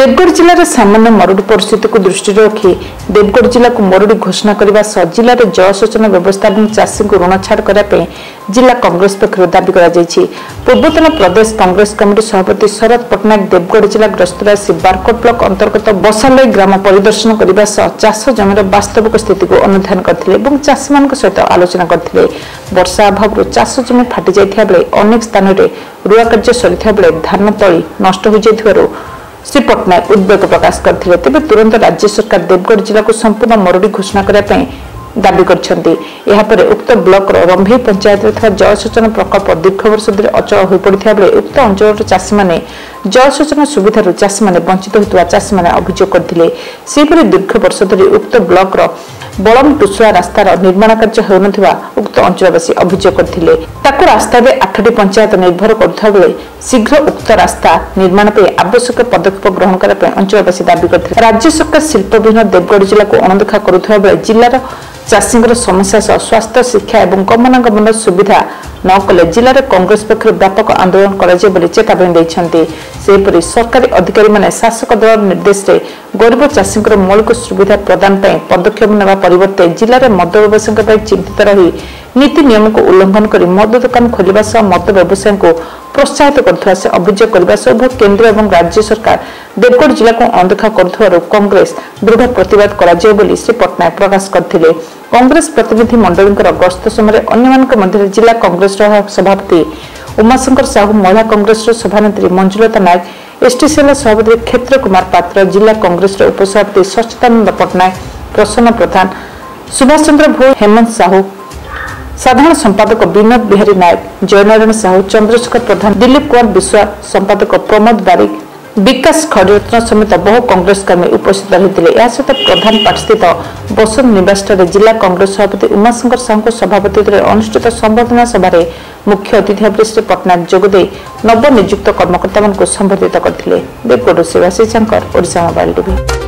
ଦେବଗଡ଼ ଜିଲ୍ଲାର ସାମାନ୍ୟ ମରୁଡ଼ି ପରିସ୍ଥିତିକୁ ଦୃଷ୍ଟିରେ ରଖି ଦେବଗଡ଼ ଜିଲ୍ଲାକୁ ମରୁଡ଼ି ଘୋଷଣା କରିବା ସହ ଜିଲ୍ଲାରେ ଜଳସେଚନ ବ୍ୟବସ୍ଥା ଏବଂ ଚାଷୀଙ୍କୁ ଋଣ ଛାଡ଼ କରିବା ପାଇଁ ଜିଲ୍ଲା କଂଗ୍ରେସ ପକ୍ଷରୁ ଦାବି କରାଯାଇଛି। ପୂର୍ବତନ ପ୍ରଦେଶ କଂଗ୍ରେସ କମିଟି ସଭାପତି ଶରଦ ପଟ୍ଟନାୟକ ଦେବଗଡ଼ ଜିଲ୍ଲା ଗସ୍ତରେ ଆସି ବାରକୋଟ ବ୍ଲକ ଅନ୍ତର୍ଗତ ବସାଲଇ ଗ୍ରାମ ପରିଦର୍ଶନ କରିବା ସହ ଚାଷ ଜମିର ବାସ୍ତବିକ ସ୍ଥିତିକୁ ଅନୁଧ୍ୟାନ କରିଥିଲେ ଏବଂ ଚାଷୀମାନଙ୍କ ସହିତ ଆଲୋଚନା କରିଥିଲେ। ବର୍ଷା ଅଭାବରୁ ଚାଷ ଜମି ଫାଟି ଯାଇଥିବା ବେଳେ ଅନେକ ସ୍ଥାନରେ ରୁଆ କାର୍ଯ୍ୟ ସରିଥିବା ବେଳେ ଧାନ ତଳି ନଷ୍ଟ ହୋଇଯାଇଥିବାରୁ ଶ୍ରୀ ପଟ୍ଟନାୟକ ଉଦ୍ବେଗ ପ୍ରକାଶ କରିଥିଲେ ତେବେ ତୁରନ୍ତ ରାଜ୍ୟ ସରକାର ଦେବଗଡ଼ ଜିଲ୍ଲାକୁ ସମ୍ପୂର୍ଣ୍ଣ ମରୁଡ଼ି ଘୋଷଣା କରିବା ପାଇଁ ଦାବି କରିଛନ୍ତି। ଏହାପରେ ଉକ୍ତ ବ୍ଲକର ରମ୍ଭେଇ ପଞ୍ଚାୟତରେ ଥିବା ଜଳସେଚନ ପ୍ରକଳ୍ପ ଦୀର୍ଘ ବର୍ଷ ଧରି ଅଚଳ ହୋଇପଡ଼ିଥିବା ବେଳେ ଉକ୍ତ ଅଞ୍ଚଳର ଚାଷୀମାନେ ଜଳସେଚନ ସୁବିଧାରୁ ଚାଷୀମାନେ ବଞ୍ଚିତ ହୋଇଥିବା ଚାଷୀମାନେ ଅଭିଯୋଗ କରିଥିଲେ। ସେହିପରି ଦୀର୍ଘ ବର୍ଷ ଧରି ଉକ୍ତ ବ୍ଲକର ବଳମ ଟୁସୁଆ ରାସ୍ତାର ନିର୍ମାଣ କାର୍ଯ୍ୟ ହେଉନଥିବା ଉକ୍ତ ଅଞ୍ଚଳବାସୀ ଅଭିଯୋଗ କରିଥିଲେ। ତାକୁ ରାସ୍ତାରେ ଆଠଟି ପଞ୍ଚାୟତ ନିର୍ଭର କରୁଥିବା ବେଳେ ଶୀଘ୍ର ଉକ୍ତ ରାସ୍ତା ନିର୍ମାଣ ପାଇଁ ଆବଶ୍ୟକ ପଦକ୍ଷେପ ଗ୍ରହଣ କରିବା ପାଇଁ ଅଞ୍ଚଳବାସୀ ଦାବି କରିଥିଲେ। ରାଜ୍ୟ ସରକାର ଶିଳ୍ପବିହୀନ ଦେବଗଡ଼ ଜିଲ୍ଲାକୁ ଅଣଦେଖା କରୁଥିବା ବେଳେ ଜିଲ୍ଲାର ଚାଷୀଙ୍କର ସମସ୍ୟା ସହ ସ୍ୱାସ୍ଥ୍ୟ ଶିକ୍ଷା ଏବଂ ଗମନାଗମନର ସୁବିଧା ନ କଲେ ଜିଲ୍ଲାରେ କଂଗ୍ରେସ ପକ୍ଷରୁ ବ୍ୟାପକ ଆନ୍ଦୋଳନ କରାଯିବ ବୋଲି ଚେତାବନୀ ଦେଇଛନ୍ତି। ସେହିପରି ସରକାରୀ ଅଧିକାରୀମାନେ ଶାସକ ଦଳର ନିର୍ଦ୍ଦେଶରେ ଗରିବ ଚାଷୀଙ୍କର ମୌଳିକ ସୁବିଧା ପ୍ରଦାନ ପାଇଁ ପଦକ୍ଷେପ ନେବା ପରିବର୍ତ୍ତେ ଜିଲ୍ଲାରେ ମଦ ବ୍ୟବସାୟୀଙ୍କ ପାଇଁ ଚିନ୍ତିତ ରହି ନୀତି ନିୟମକୁ ଉଲ୍ଲଂଘନ କରି ମଦ ଦୋକାନ ଖୋଲିବା ସହ ମଦ ବ୍ୟବସାୟୀଙ୍କୁ ପ୍ରୋତ୍ସାହିତ କରୁଥିବା ସେ ଅଭିଯୋଗ କରିବା ସହ ଉଭୟ କେନ୍ଦ୍ର ଏବଂ ରାଜ୍ୟ ସରକାର ଦେବଗଡ଼ ଜିଲ୍ଲାକୁ ଅଣଦେଖା କରୁଥିବାରୁ କଂଗ୍ରେସ ଦୃଢ଼ ପ୍ରତିବାଦ କରାଯିବ ବୋଲି ଶ୍ରୀ ପଟ୍ଟନାୟକ ପ୍ରକାଶ କରିଥିଲେ କଂଗ୍ରେସ ପ୍ରତିନିଧି ମଣ୍ଡଳୀଙ୍କର ଗସ୍ତ ସମୟରେ ଅନ୍ୟମାନଙ୍କ ମଧ୍ୟରେ ଜିଲ୍ଲା କଂଗ୍ରେସର ସଭାପତି ଉମାଶଙ୍କର ସାହୁ ମହିଳା କଂଗ୍ରେସର ସଭାନେତ୍ରୀ ମଞ୍ଜୁଲତା ନାୟକ ଏସଟିସିଏଲ ସଭାପତି କ୍ଷେତ୍ର କୁମାର ପାତ୍ର ଜିଲ୍ଲା କଂଗ୍ରେସର ଉପସଭାପତି ସଚ୍ଚିଦାନନ୍ଦ ପଟ୍ଟନାୟକ ପ୍ରସନ୍ନ ପ୍ରଧାନ ସୁଭାଷ ଚନ୍ଦ୍ର ଭୋଇ ହେମନ୍ତ ସାହୁ ସାଧାରଣ ସମ୍ପାଦକ ବିନୋଦ ବିହାରୀ ନାୟକ ଜୟନାରାୟଣ ସାହୁ ଚନ୍ଦ୍ରଶେଖର ପ୍ରଧାନ ଦିଲ୍ଲୀପ କୁମାର ବିଶ୍ୱାଳ ସମ୍ପାଦକ ପ୍ରମୋଦ ବାରିକ ବିକାଶ ଖଡ଼ିରତ୍ନ ସମେତ ବହୁ କଂଗ୍ରେସ କର୍ମୀ ଉପସ୍ଥିତ ରହିଥିଲେ। ଏହା ସହିତ ପ୍ରଧାନ ପାଠସ୍ଥିତ ବସନ୍ତ ନିବାସଠାରେ ଜିଲ୍ଲା କଂଗ୍ରେସ ସଭାପତି ଉମାଶଙ୍କର ସାହୁଙ୍କ ସଭାପତିତ୍ୱରେ ଅନୁଷ୍ଠିତ ସମ୍ବର୍ଦ୍ଧନା ସଭାରେ ମୁଖ୍ୟ ଅତିଥି ଭାବରେ ଶ୍ରୀ ପଟ୍ଟନାୟକ ଯୋଗଦେଇ ନବନିଯୁକ୍ତ କର୍ମକର୍ତ୍ତାମାନଙ୍କୁ ସମ୍ବର୍ଦ୍ଧିତ କରିଥିଲେ। Deogarh Shibashi Shankar Odisha mobile TV.